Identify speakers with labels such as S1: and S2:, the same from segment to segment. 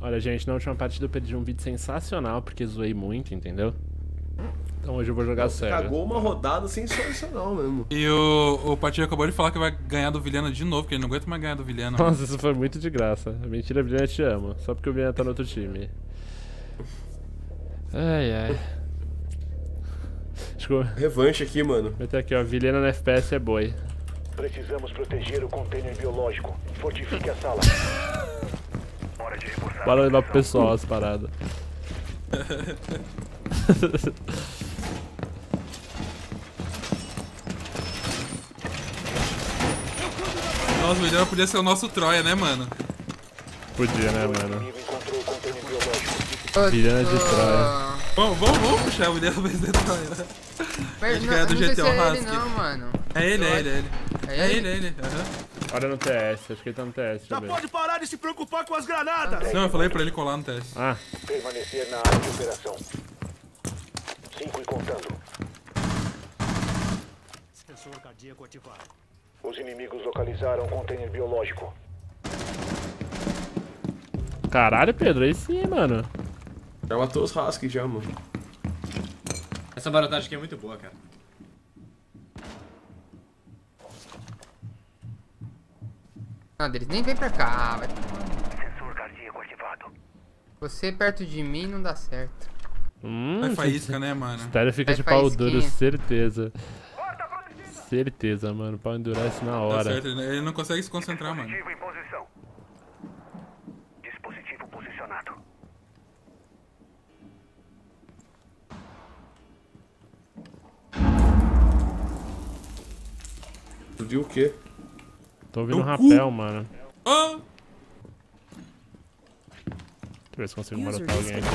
S1: Olha, gente, na última partida eu perdi um vídeo sensacional porque zoei muito, entendeu? Então hoje eu vou jogar sério.
S2: Cagou uma rodada sensacional mesmo.
S3: E o, o Patinho acabou de falar que vai ganhar do Vilhena de novo, porque ele não aguenta mais ganhar do Vilhena.
S1: Nossa, isso foi muito de graça. Mentira, Vilhena, te amo. Só porque o Vilhena tá no outro time. Ai, ai. Vou
S2: Revanche aqui, mano.
S1: meter aqui, ó. Vilhena no FPS é boi.
S4: Precisamos proteger o container biológico. Fortifique a sala. De.
S1: Bora levar pro pessoal as paradas.
S3: Nossa, o Vilhena podia ser o nosso Troia, né, mano?
S1: Podia, né, mano? Vilhena de Troia.
S3: Vamos, vamos, vamos puxar o Vilhena pra ser Troia.
S5: Mas
S3: Acho
S5: não,
S3: é do GTA
S5: se é ele
S3: Husky.
S5: não, mano.
S3: É ele, é ele, é ele.
S5: É
S3: É
S5: ele?
S3: ele, é ele. aham.
S1: Olha no TS, acho que ele tá no TS, deixa eu ver.
S4: parar de se preocupar com as granadas.
S3: Não, eu falei pra ele colar no teste.
S1: Ah,
S4: Permanecer na área de operação. Cinco e contando.
S6: Sensor cardíaco ativado.
S4: Os inimigos localizaram o container biológico.
S1: caralho, Pedro, aí sim, mano.
S2: Já matou os Husky já, mano.
S7: Essa barotagem aqui é muito boa, cara.
S5: Não, deles nem vem pra cá. vai-
S4: Sensor cardíaco ativado.
S5: Você perto de mim não dá certo.
S1: Hum,
S3: É faísca, né, mano?
S1: Sério, fica
S5: É
S1: de pau duro, certeza. Certeza, mano. Pau endurece na
S3: Tá
S1: hora.
S3: certo, ele não consegue se concentrar, mano.
S4: Dispositivo em posição. Dispositivo posicionado.
S2: Tu viu o quê?
S1: Tô ouvindo um rapel, mano.
S3: Oh!
S1: Deixa eu ver se consigo marotar alguém aqui.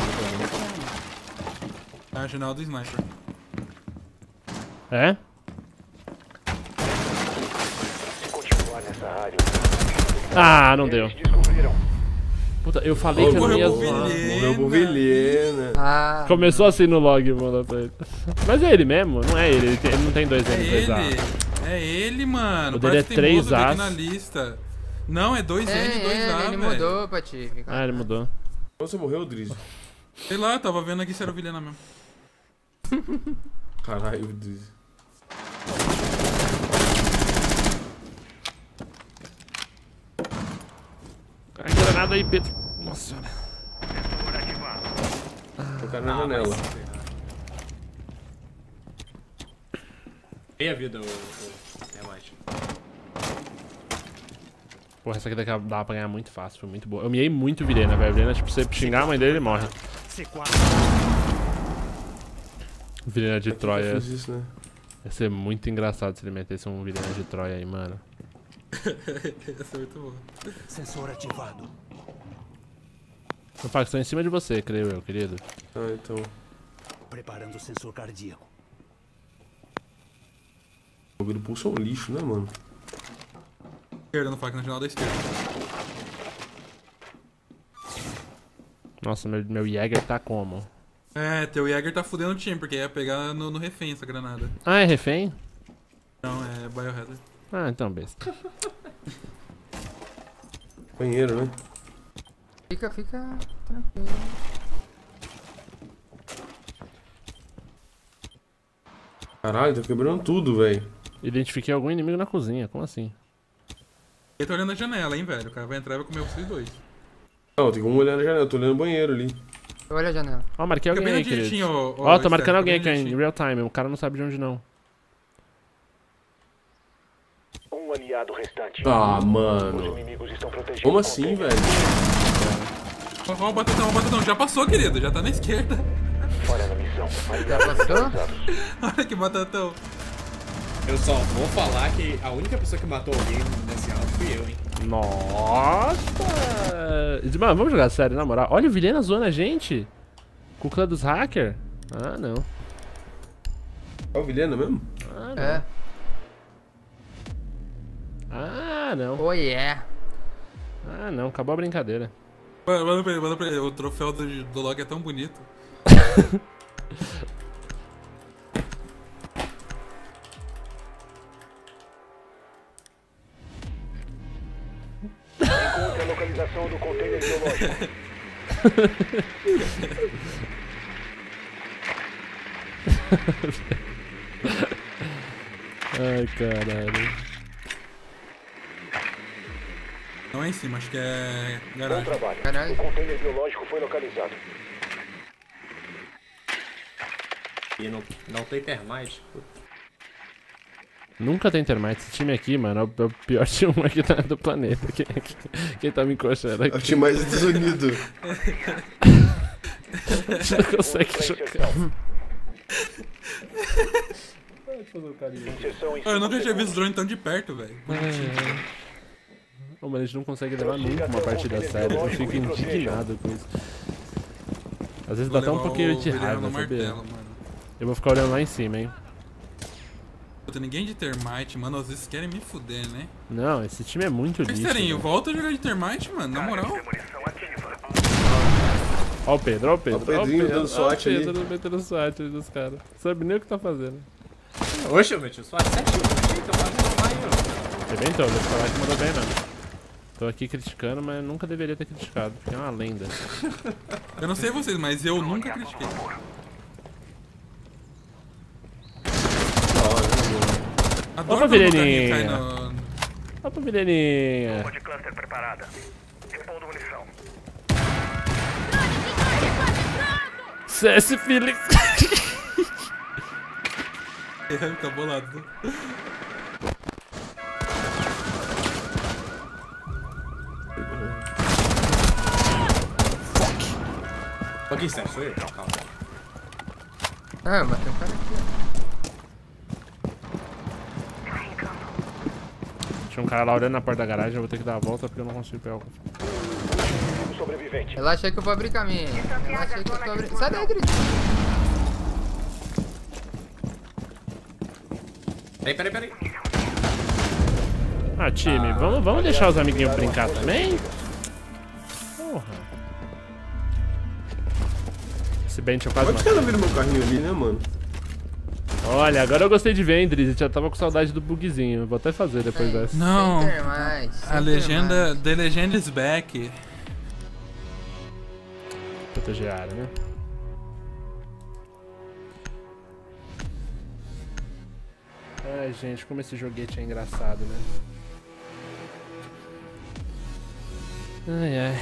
S3: É a janela do sniper.
S1: É? Ah, não deu. Puta, eu falei que eu não ia zoar.
S2: Morreu pro Vilhena.
S5: Ah,
S1: Começou assim no log, mano. ele. Mas é ele mesmo? Não é ele. Ele, tem- ele não tem dois
S3: É
S1: N, dois A.
S3: ele. É ele, mano.
S1: O dele é
S3: Parece teimoso
S1: três
S3: aqui
S1: As.
S3: na lista. Não, é 2N,
S5: é
S3: 2A,
S5: ele, ele
S3: velho.
S5: mudou, Patife.
S1: Ah, ele mudou.
S2: Você morreu, Drizzy?
S3: Sei lá, tava vendo aqui se era o Vilhena mesmo.
S2: Caralho, Drizzy.
S1: Ai, granada aí, Pedro. Nossa senhora.
S2: O cara na janela.
S7: Meia vida, o, o Remate.
S1: Porra, essa aqui dá dá pra ganhar muito fácil. Foi muito boa. Eu miei muito Virena, velho. Virena, tipo, você xingar a mãe dele, ele morre.
S6: C4.
S1: Virena de Troia.
S2: fiz isso, né?
S1: Ia ser muito engraçado se ele metesse um Virena de Troia aí, mano.
S3: Essa é muito boa.
S6: Sensor ativado.
S1: Que estou em cima de você, creio eu, querido.
S2: Ah, então.
S6: Preparando o sensor cardíaco.
S2: O bagulho do pulso é um lixo, né, mano?
S3: Esquerda, no faca na janela da esquerda.
S1: Nossa, meu, meu Jäger tá como?
S3: É, teu Jäger tá fudendo o time, porque ia pegar no, no refém essa granada.
S1: Ah, é refém?
S3: Não, é Biohazard.
S1: Ah, então besta.
S2: Banheiro, né?
S5: Fica, fica tranquilo.
S2: Caralho, tá quebrando tudo, velho.
S1: Identifiquei algum inimigo na cozinha, como assim?
S3: Ele tá olhando a janela, hein, velho. O cara vai entrar e vai comer vocês dois.
S2: Não, tem como olhar na janela, eu tô olhando o banheiro ali.
S5: Olha a janela.
S1: Ó, marquei alguém aí, querido.
S3: ô,
S1: Ó, tô marcando alguém aqui em real time. O cara não sabe de onde não.
S4: Um aliado restante.
S2: Ah, mano. Como assim, velho?
S3: Ó, ó, o batatão, ó, o batatão. Já passou, querido. Já tá na esquerda.
S4: Falha na missão. Aliados
S5: Passou?
S3: Olha que batatão.
S7: Eu só vou falar que a única pessoa que matou alguém nesse round fui eu, hein?
S1: Nossa! Mano, vamos jogar sério, na moral. Olha o Vilhena zoando a gente. Com o clã dos hackers. Ah, não.
S2: É o Vilhena mesmo?
S1: Ah, não.
S5: É.
S1: Ah, não.
S5: Oh yeah.
S1: Ah, não. Acabou a brincadeira.
S3: Manda, manda pra ele, manda pra ele. O troféu do, do log é tão bonito.
S4: container biológico.
S1: Ai, caralho.
S3: Não é em cima, acho que é
S4: Bom
S3: garagem.
S4: trabalho.
S5: Caralho.
S4: O container biológico foi localizado.
S7: E não, não tem termite. Puta.
S1: Nunca tem termite. Esse time aqui, mano, é o- é pior time aqui do planeta. Quem, quem, quem tá me encoxando
S2: É o
S1: aqui?
S2: time mais desunido.
S1: A gente não consegue jogar.
S3: Eu nunca tinha visto drone tão de perto, velho.
S1: Ô, mas a gente não consegue levar nunca uma partida séria. Eu fico indignado com isso. Às vezes dá até um pouquinho de raiva, sabia? Eu vou ficar olhando lá em cima, hein?
S3: Puta, ninguém de termite, mano. Às vezes querem me fuder, né?
S1: Não, esse time é muito lixo.
S3: Esterinho,
S1: velho.
S3: volta a jogar de termite, mano. Na moral.
S1: Ó o Pedro, ó o Pedro.
S2: Ó o Pedrinho dando
S1: ó o
S2: SWAT ali.
S1: Pedro metendo SWAT ali dos caras. Sabe nem o que tá fazendo.
S7: Oxe, eu meti o SWAT 7 então pode tomar aí, ó.
S1: Arrebentou, vou falar que mandou bem mesmo. Tô aqui criticando, mas nunca deveria ter criticado, porque é uma lenda.
S3: Eu não sei vocês, mas eu nunca critiquei.
S2: Da hora, né,
S3: Adoro
S1: Opa,
S3: cai no...
S1: Ó pra Mileninha.
S4: de cluster preparada. Repondo munição.
S1: CS Felix.
S3: Fica bolado.
S7: Tô aqui, sério, sou eu. Calma.
S5: Ah, matei um cara aqui,
S1: Tinha um cara lá olhando na porta da garagem, eu vou ter que dar a volta porque eu não consigo pegar o
S4: sobrevivente.
S5: Relaxa aí que eu vou abrir caminho. Relaxa aí que eu tô abrindo. Sai daí, Gris.
S7: Peraí, peraí, peraí.
S1: Ah, time, vamos, vamos deixar os amiguinhos brincar também? Porra. Esse bench eu quase matei.
S2: ficar vendo meu carrinho ali, né, mano?
S1: Olha, agora eu gostei de ver, hein, Drizzy. Já tava com saudade do bugzinho. Vou até fazer depois dessa.
S3: Não.
S5: Mais.
S3: A legenda...
S5: mais.
S3: The Legend is back.
S1: Proteger a área, né? Ai, gente, como esse joguete é engraçado, né? Ai, ai.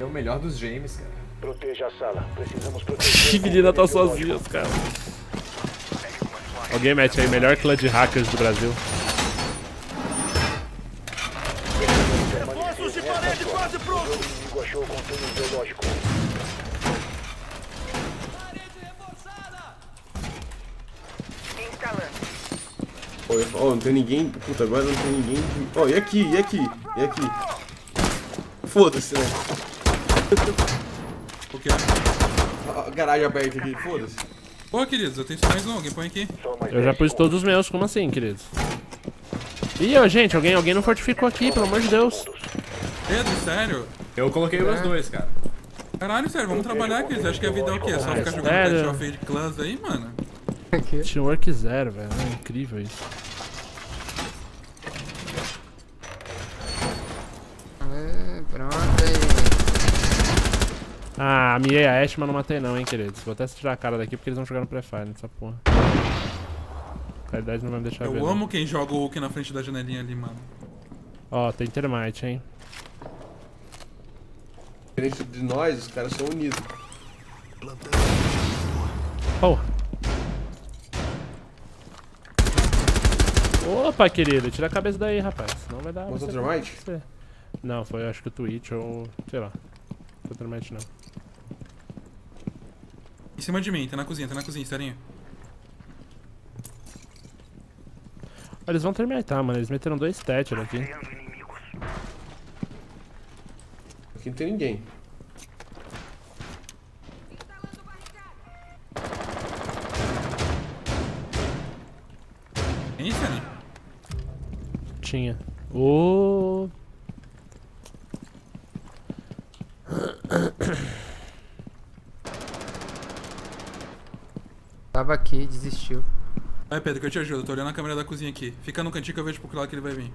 S7: É o melhor dos James, cara.
S4: Proteja a sala. Precisamos proteger.
S1: Que menina tá sozinha,
S4: biológico.
S1: Alguém mete aí, melhor clã de hackers do Brasil.
S4: Reforços de parede quase pronto. O inimigo achou o container biológico.
S2: Ó, eu- ó, não tem ninguém. Puta, agora não tem ninguém. Ó, e aqui, e aqui, e aqui. Foda-se, né?
S3: O que é?
S2: Garagem aberta aqui, foda-se.
S3: Pô, queridos, eu tenho só mais um. Alguém põe aqui.
S1: Eu já
S4: 10
S1: pus todos os meus, como assim, queridos? Ih, ó, gente, alguém, alguém não fortificou aqui, pelo amor de Deus.
S3: Pedro, sério?
S7: Eu coloquei meus dois, cara.
S3: Caralho, sério, vamos trabalhar aqui. Você acha que a vida é o quê? Só ficar jogando? Clash of Fade Clans aí, mano?
S1: Teamwork zero, velho. É incrível isso.
S5: É, pronto.
S1: Ah, miei a Ashe, mas não matei não, hein, queridos. Vou até tirar a cara daqui porque eles vão jogar no Prefire nessa porra. A qualidade não vai me deixar ver.
S3: Eu
S1: não.
S3: amo quem joga o Hulk na frente da janelinha ali, mano.
S1: Ó, tem termite, hein.
S2: Diferente de nós, os caras são unidos.
S1: Porra. Opa, querido, tira a cabeça daí, rapaz. Senão vai dar.
S2: Mostrou
S1: você-
S2: termite?
S1: Não, foi acho que o Twitch ou. sei lá. Termite não.
S3: Em cima de mim, tá na cozinha, tá na cozinha, serinho.
S1: Olha, eles vão termitar, mano. Eles meteram dois Thatcher aqui.
S2: Aqui não tem ninguém.
S3: Tem, serinho?
S1: Tinha. Ô.
S5: Tava aqui, desistiu.
S3: Vai, Pedro, que eu te ajudo. Tô olhando a câmera da cozinha aqui. Fica no cantinho que eu vejo pro que lado que ele vai vir.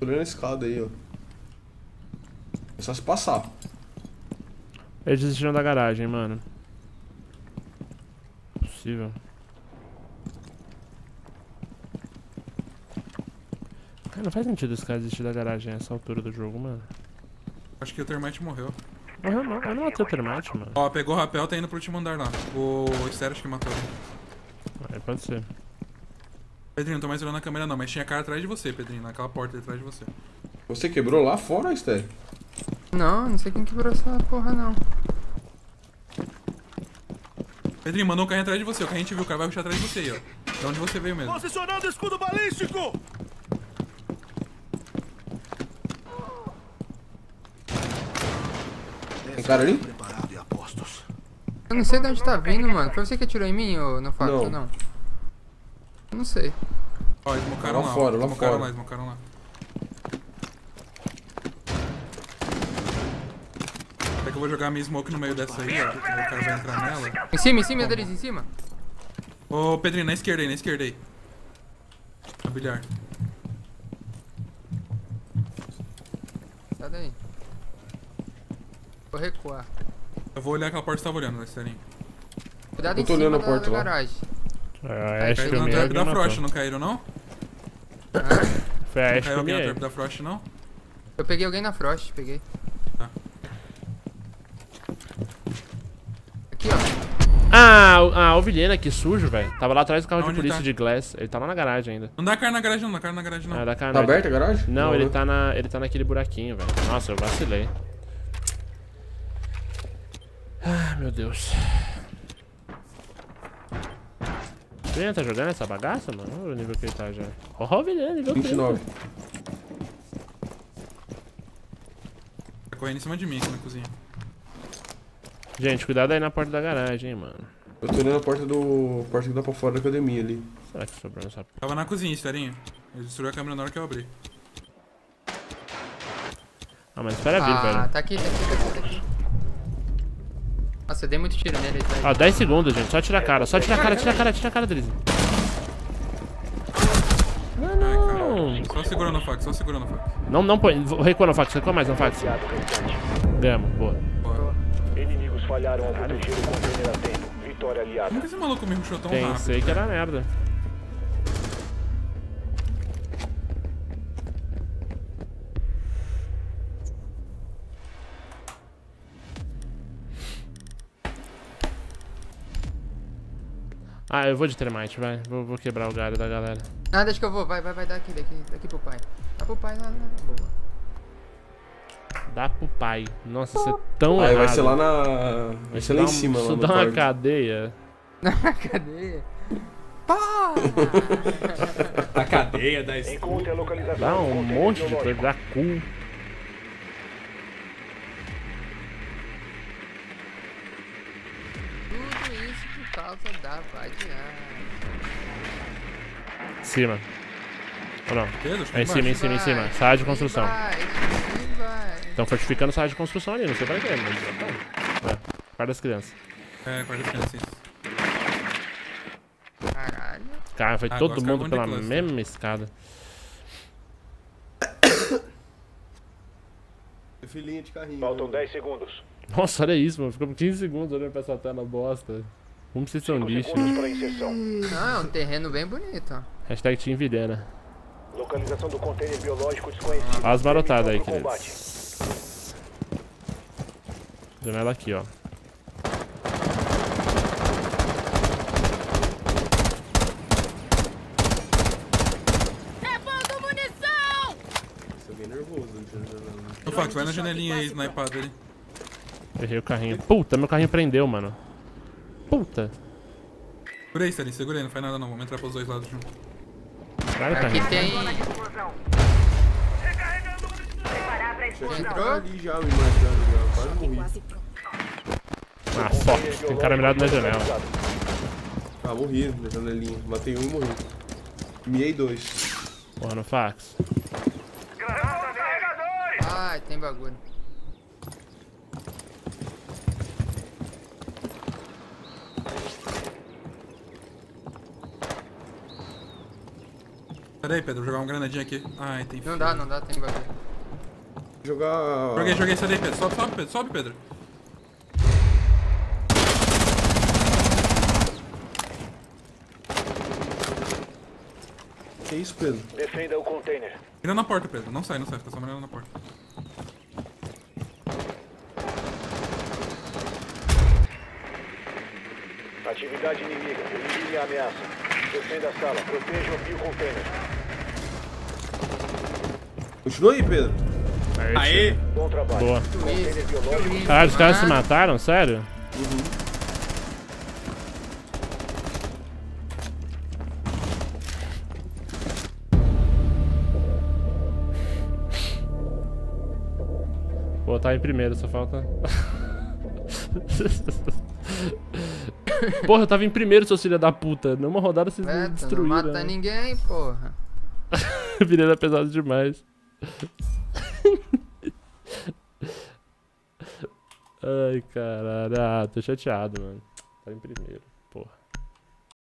S2: Tô olhando a escada aí, ó. É só se passar.
S1: Eles desistiram da garagem, mano. Possível. Cara, não faz sentido esse cara desistir da garagem a essa altura do jogo, mano.
S3: Acho que o Termite morreu.
S1: Morreu não, eu não matei o termite, mano.
S3: Ó, pegou o rapel, tá indo pro último andar lá. O Estéreo acho que matou ele.
S1: Aí pode ser.
S3: Pedrinho, não tô mais olhando na câmera não, mas tinha cara atrás de você, Pedrinho, naquela porta atrás de você.
S2: Você quebrou lá fora, Esther?
S5: Não, não sei quem quebrou essa porra, não.
S3: Pedrinho, mandou um carrinho atrás de você, o carrinho te viu, o cara vai puxar atrás de você aí, ó. De onde você veio mesmo.
S6: Posicionando escudo balístico!
S2: Cara ali?
S6: Preparado e apostos.
S5: Eu não sei de onde tá vindo, mano. Foi você que atirou em mim ou não fato?
S2: Não.
S5: Não. Eu não sei.
S3: Ó, esmocaram
S2: Lá
S3: lá,
S2: fora, lá
S3: Esmocaram
S2: fora.
S3: lá, esmocaram lá. Será que eu vou jogar minha smoke no meio dessa aí, ó? O cara vai entrar nela.
S5: Em cima, em cima, deles, em cima.
S3: Ô, Pedrinho, na esquerda aí, na esquerda aí. No bilhar.
S5: Sai daí. Vou recuar.
S3: Eu vou olhar aquela porta que você tava olhando, Esterinho.
S5: Cuidado
S2: Eu
S5: em
S2: tô
S5: cima
S2: olhando a porta
S5: da
S2: lá.
S5: garagem.
S1: É, a Ash que eu
S3: na
S1: me
S3: trap da. Frost, não caíram não?
S1: Foi a Ash que
S3: Caiu
S1: eu
S3: alguém na
S1: me
S3: trap da Frost, não?
S5: Eu peguei alguém na Frost, peguei.
S3: Tá.
S5: Aqui, ó.
S1: Ah, o- ah, o Vilhena, que sujo, velho. Tava lá atrás do carro de
S3: Onde
S1: polícia
S3: tá?
S1: de Glass. Ele tá lá na garagem ainda.
S3: Não dá cara na garagem não, não dá cara na garagem não.
S1: Ah, da cara
S2: Tá aberta a garagem?
S1: Não, ele
S2: né?
S1: tá na. Ele tá naquele buraquinho, velho. Nossa, eu vacilei. Ah, meu Deus. O Vilhena tá jogando essa bagaça, mano? Olha o nível que ele tá já. Ó, o Vilhena, nível
S2: 29.
S1: 30.
S3: Tá correndo em cima de mim aqui na cozinha.
S1: Gente, cuidado aí na porta da garagem, hein, mano.
S2: Eu tô olhando a porta do. porta que dá pra fora da academia ali.
S1: Será que sobrou nessa porta?
S3: Tava na cozinha, Esterinho. Ele destruiu a câmera na hora que eu abri.
S1: Ah, mas espera vir,
S5: Ah,
S1: velho.
S5: tá aqui, tá aqui, tá aqui, tá aqui. Nossa, eu dei muito tiro nele. Ele tá
S1: Ó, 10 segundos, gente. Só tira a cara. Só tira a cara, tira a cara, tira a cara, Drizzy. Não, não.
S3: Só segurando o fax, só segurando o fax.
S1: Não, não põe. Recua no fax, recua mais no fax. Ganhamos, boa.
S4: Inimigos falharam ao proteger o container a tempo. Vitória aliada.
S3: Como que esse maluco me rushou tão rápido?
S1: Pensei que era merda. Ah, eu vou de termite, vai. Vou, vou quebrar o galho da galera.
S5: Ah, deixa que eu vou. Vai, vai, vai. Daqui, daqui. Daqui pro pai. Dá pro pai lá, lá. Boa.
S1: Dá pro pai. Nossa, você é tão
S2: Aí
S1: errado.
S2: vai ser lá na. Vai ser lá em cima,
S1: Isso dá uma cadeia.
S5: Cadê? Pá!
S7: A cadeia da.
S4: Encontre a localização
S1: Dá um monte de coisa. Dá cu.
S5: Causa da vadiagem.
S1: Cima. Ou não?
S3: Que
S1: É em cima, em cima, em cima. Sala de construção. Estão fortificando sala de construção ali, não sei pra quê, mas. Tá. É, guarda das crianças.
S3: É, quarta criança, isso.
S5: Caralho.
S1: Cara, foi
S3: Ah,
S1: todo mundo pela mesma escada.
S2: Filinha de carrinho.
S4: Faltam
S2: né?
S4: 10 segundos.
S1: Nossa, olha isso, mano. Ficamos 15 segundos olhando pra essa tela bosta. Como vocês são
S4: 5
S1: lixo.
S4: segundos para a inserção.
S5: Não, é um terreno bem bonito, ó.
S1: Hashtag Team Vilhena.
S4: Localização do container biológico desconhecido.
S1: As barotadas aí, queridos. Janela aqui, ó.
S2: É bem nervoso. né?
S3: Ô, Fax, vai na janelinha aí, snipado ali.
S1: Errei o carrinho. Puta, meu carrinho prendeu, mano. Puta.
S3: Segura aí, Sterling, segura aí, não faz nada não. Vamos entrar pros dois lados junto.
S1: Vai,
S5: Aqui tem.
S2: Tá ali já, matando já. Quase morri.
S1: Ah, forte. Tem cara mirado na janela.
S2: Ah, morri na janelinha. Matei um e morri. Miei dois.
S1: Porra, no fax.
S5: Ai, tem bagulho.
S3: Pera aí, Pedro, vou jogar uma granadinha aqui. Ai, tem
S5: Não
S3: fio.
S5: dá, não dá, tem bagulho.
S2: jogar.
S3: Joguei, joguei, sai daí, Pedro. Sobe, sobe, Pedro. Sobe, Pedro.
S2: Que isso, Pedro?
S4: Defenda o container.
S3: Mira na porta, Pedro. Não sai, não sai. Fica só mirando na porta.
S4: Atividade inimiga. Elimine a ameaça. Defenda a sala. Proteja o biocontainer.
S2: Continua aí, Pedro.
S7: Aê!
S4: Bom trabalho.
S1: Boa. Ah, os caras se mataram? Sério? Pô, tá em primeiro, só falta. Porra, eu tava em primeiro, seus filha da puta. Numa rodada vocês
S5: É,
S1: me
S5: tu não
S1: destruíram.
S5: mata
S1: né?
S5: ninguém, porra.
S1: Virei pesado demais. Ai, caralho. Ah, tô chateado, mano. Tá em primeiro.